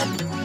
Bye.